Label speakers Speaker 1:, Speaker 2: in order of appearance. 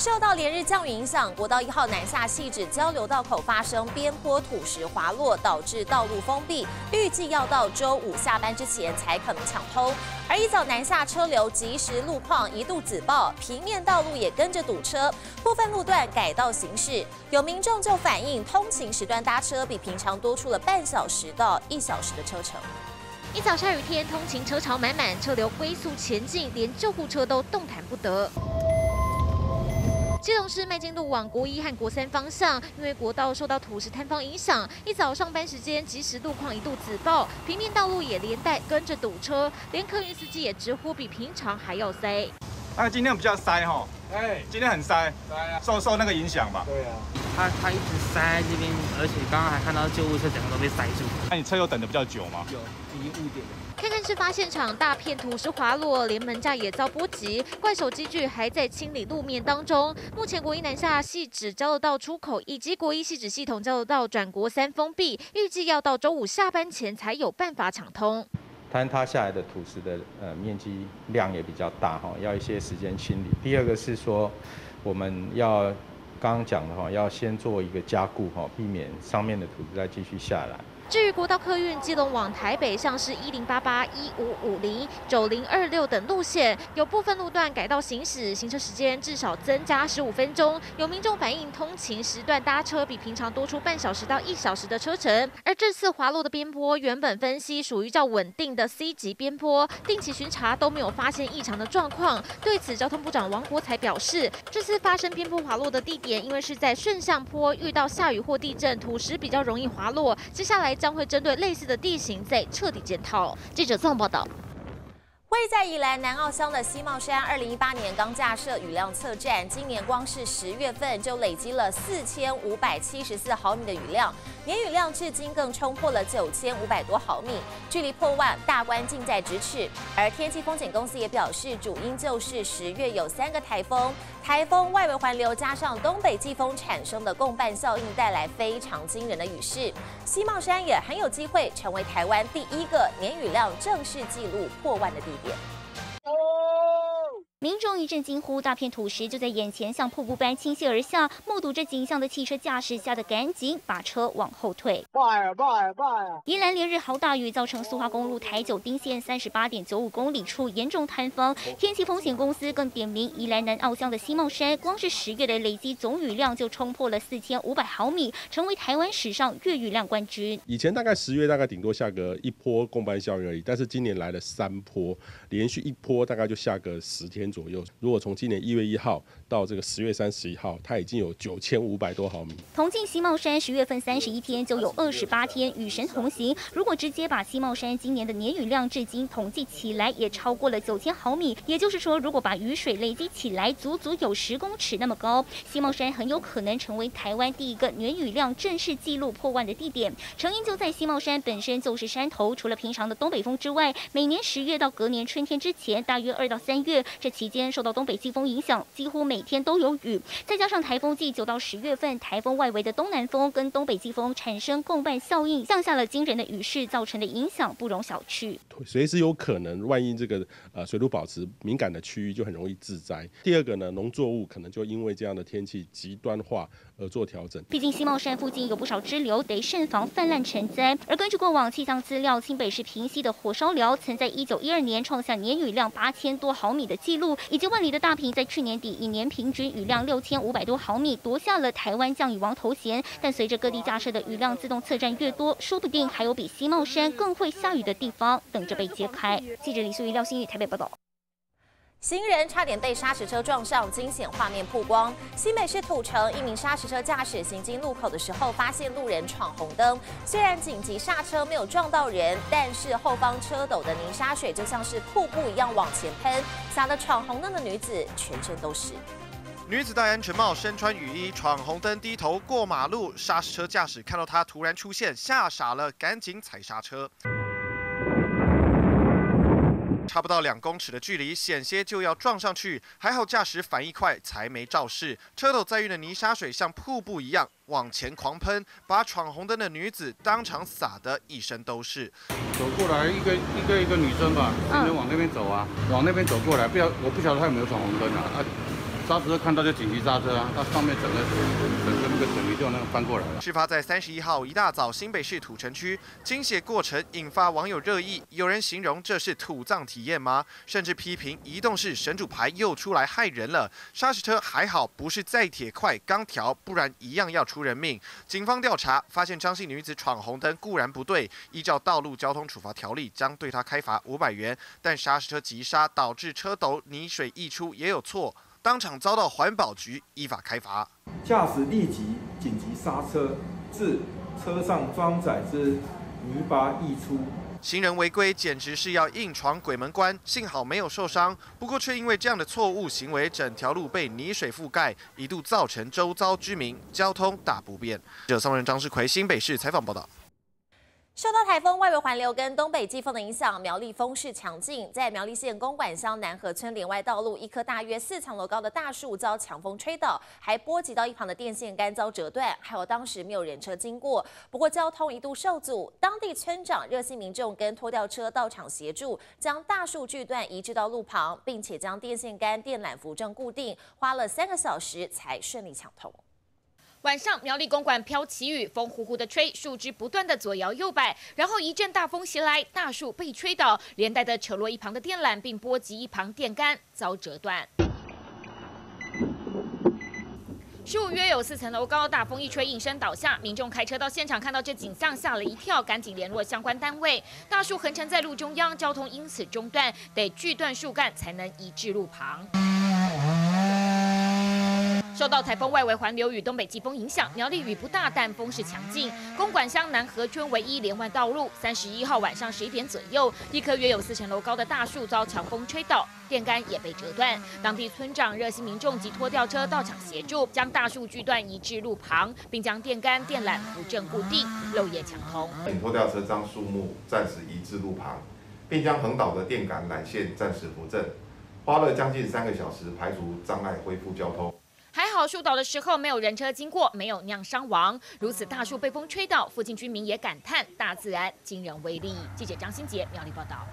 Speaker 1: 受到连日降雨影响，国道一号南下细指交流道口发生边坡土石滑落，导致道路封闭，预计要到周五下班之前才可能抢通。而一早南下车流及时路况一度紫爆，平面道路也跟着堵车，部分路段改道行驶。有民众就反映，通勤时段搭车比平常多出了半小时到一小时的车程。
Speaker 2: 一早下雨天，通勤车潮满满，车流龟速前进，连救护车都动弹不得。基隆市迈进路往国一和国三方向，因为国道受到土石坍方影响，一早上班时间，即时路况一度紫爆，平面道路也连带跟着堵车，连客运司机也直呼比平常还要塞。
Speaker 3: 啊，今天比较塞哈，哎，今天很塞，塞啊，受受那个影响吧。
Speaker 4: 对啊，他他一直塞这边，而且刚刚还看到救护车整个都被塞住。
Speaker 3: 那你车有等的比较久吗？
Speaker 4: 有，已经误点了。
Speaker 2: 看看事发现场，大片土石滑落，连门架也遭波及，怪手机具还在清理路面当中。目前国一南下系指交流道出口以及国一系指系统交流道转国三封闭，预计要到周五下班前才有办法抢通。
Speaker 5: 坍塌下来的土石的呃面积量也比较大哈，要一些时间清理。第二个是说，我们要刚刚讲的哈，要先做一个加固哈，避免上面的土再继续下来。
Speaker 2: 至于国道客运基隆往台北，像是一零八八、一五五零、九零二六等路线，有部分路段改道行驶，行车时间至少增加十五分钟。有民众反映，通勤时段搭车比平常多出半小时到一小时的车程。而这次滑落的边坡，原本分析属于较稳定的 C 级边坡，定期巡查都没有发现异常的状况。对此，交通部长王国才表示，这次发生边坡滑落的地点，因为是在顺向坡，遇到下雨或地震，土石比较容易滑落。接下来。将会针对类似的地形再彻底检讨。记者综合报道。
Speaker 1: 位在宜兰南澳乡的西茂山，二零一八年刚架设雨量测站，今年光是十月份就累积了四千五百七十四毫米的雨量，年雨量至今更冲破了九千五百多毫米，距离破万大关近在咫尺。而天气风险公司也表示，主因就是十月有三个台风，台风外围环流加上东北季风产生的共伴效应，带来非常惊人的雨势。西茂山也很有机会成为台湾第一个年雨量正式记录破万的地。Yeah.
Speaker 6: 民众一阵惊呼，大片土石就在眼前，像瀑布般倾泻而下。目睹这景象的汽车驾驶吓得赶紧把车往后退。宜兰连日豪大雨，造成苏花公路台九丁线三十八点九五公里处严重坍方。天气风险公司更点名宜兰南澳乡的西茂山，光是十月的累积总雨量就冲破了四千五百毫米，成为台湾史上月雨量冠军。
Speaker 7: 以前大概十月大概顶多下个一波共班效应而已，但是今年来了三波，连续一波大概就下个十天。左右，如果从今年一月一号到这个十月三十一号，它已经有九千五百多毫米。
Speaker 6: 同进西茂山十月份三十一天就有二十八天雨神同行，如果直接把西茂山今年的年雨量至今统计起来，也超过了九千毫米。也就是说，如果把雨水累积起来，足足有十公尺那么高，西茂山很有可能成为台湾第一个年雨量正式记录破万的地点。成因就在西茂山本身就是山头，除了平常的东北风之外，每年十月到隔年春天之前，大约二到三月这。期间受到东北季风影响，几乎每天都有雨，再加上台风季九到十月份，台风外围的东南风跟东北季风产生共伴效应，降下了惊人的雨势，造成的影响不容小觑。
Speaker 7: 随时有可能，万一这个呃水土保持敏感的区域就很容易致灾。第二个呢，农作物可能就因为这样的天气极端化而做调整。
Speaker 6: 毕竟西茂山附近有不少支流，得慎防泛滥成灾。而根据过往气象资料，清北市平溪的火烧寮曾在一九一二年创下年雨量八千多毫米的记录。以及万里的大坪在去年底以年平均雨量六千五百多毫米夺下了台湾降雨王头衔。但随着各地架设的雨量自动测站越多，说不定还有比西茂山更会下雨的地方等着被揭开。记者李素瑜、廖新宇台北报道。
Speaker 1: 行人差点被砂石车撞上，惊险画面曝光。新北市土城一名砂石车驾驶行经路口的时候，发现路人闯红灯，虽然紧急刹车没有撞到人，但是后方车斗的泥沙水就像是瀑布一样往前喷，洒得闯红灯的女子全身都是。
Speaker 8: 女子戴安全帽，身穿雨衣，闯红灯低头过马路，砂石车驾驶看到她突然出现，吓傻了，赶紧踩刹车。差不到两公尺的距离，险些就要撞上去，还好驾驶反应快，才没肇事。车斗载运的泥沙水像瀑布一样往前狂喷，把闯红灯的女子当场洒得一身都是。
Speaker 9: 走过来一个一个一个女生吧，女生往那边走啊，往那边走过来，不晓我不晓得她有没有闯红灯啊。刹车看到就紧急刹车啊，它上面整个整个那个整个就那个翻过来了。
Speaker 8: 事发在三十一号一大早，新北市土城区惊险过程引发网友热议，有人形容这是土葬体验吗？甚至批评移动式神主牌又出来害人了。砂石车还好不是载铁块钢条，不然一样要出人命。警方调查发现张姓女子闯红灯固然不对，依照道路交通处罚条例将对她开罚五百元，但砂石车急刹导致车斗泥水溢出也有错。当场遭到环保局依法开罚。
Speaker 10: 驾驶立即紧急刹车，致车上装载之泥巴溢出。
Speaker 8: 行人违规简直是要硬闯鬼门关，幸好没有受伤，不过却因为这样的错误行为，整条路被泥水覆盖，一度造成周遭居民交通大不便。记者宋人张世奎新北市采访报道。
Speaker 1: 受到台风外围环流跟东北季风的影响，苗栗风势强劲。在苗栗县公馆乡南河村连外道路，一棵大约四层楼高的大树遭强风吹倒，还波及到一旁的电线杆遭折断，还有当时没有人车经过，不过交通一度受阻。当地村长热心民众跟拖吊车到场协助，将大树锯断移至到路旁，并且将电线杆电缆扶正固定，花了三个小时才顺利抢通。
Speaker 11: 晚上，苗栗公馆飘起雨，风呼呼的吹，树枝不断的左摇右摆，然后一阵大风袭来，大树被吹倒，连带的扯落一旁的电缆，并波及一旁电杆，遭折断。树约有四层楼高，大风一吹，应声倒下。民众开车到现场，看到这景象，吓了一跳，赶紧联络相关单位。大树横沉在路中央，交通因此中断，得锯断树干才能移至路旁。受到台风外围环流与东北季风影响，苗栗雨不大，但风势强劲。公馆乡南河村唯一连外道路，三十一号晚上十一点左右，一棵约有四层楼高的大树遭强风吹倒，电杆也被折断。当地村长热心民众及拖吊车到场协助，将大树锯断移至路旁，并将电杆、电缆扶正固定，漏夜抢通。
Speaker 12: 请拖吊车将树木暂时移至路旁，并将横倒的电杆缆线暂时扶正，花了将近三个小时排除障碍，恢复交通。
Speaker 11: 还好树倒的时候没有人车经过，没有酿伤亡。如此大树被风吹倒，附近居民也感叹大自然惊人威力。记者张新杰苗栗报道。